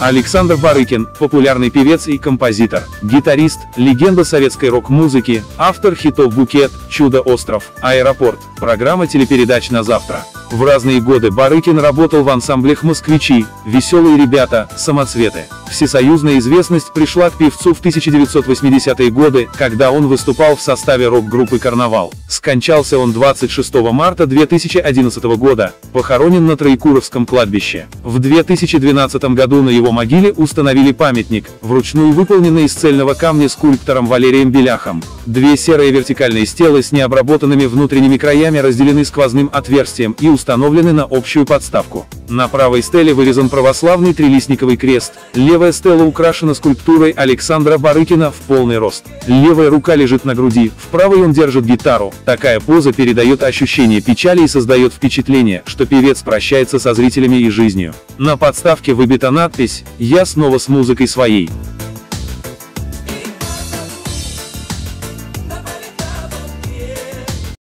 Александр Барыкин, популярный певец и композитор, гитарист, легенда советской рок-музыки, автор хитов «Букет», «Чудо-остров», «Аэропорт», программа телепередач на завтра. В разные годы Барыкин работал в ансамблях «Москвичи», «Веселые ребята», «Самоцветы». Всесоюзная известность пришла к певцу в 1980-е годы, когда он выступал в составе рок-группы «Карнавал». Скончался он 26 марта 2011 года, похоронен на Троекуровском кладбище. В 2012 году на его могиле установили памятник, вручную выполненный из цельного камня скульптором Валерием Беляхом. Две серые вертикальные стелы с необработанными внутренними краями разделены сквозным отверстием и установлены на общую подставку. На правой стеле вырезан православный трилистниковый крест, левая стела украшена скульптурой Александра Барыкина в полный рост. Левая рука лежит на груди, в правой он держит гитару. Такая поза передает ощущение печали и создает впечатление, что певец прощается со зрителями и жизнью. На подставке выбита надпись «Я снова с музыкой своей».